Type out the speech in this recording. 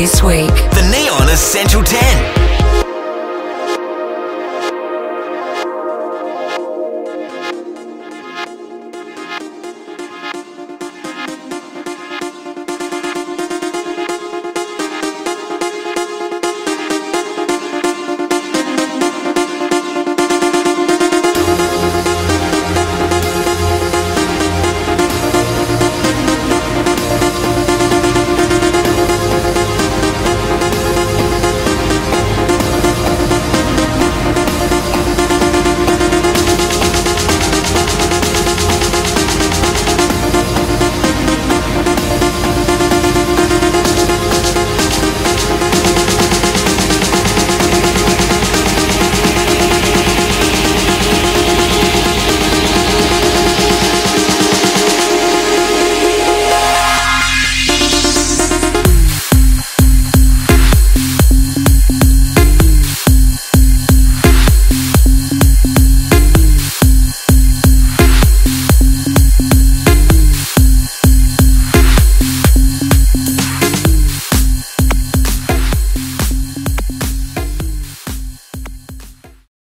this week. The Neon Essential 10.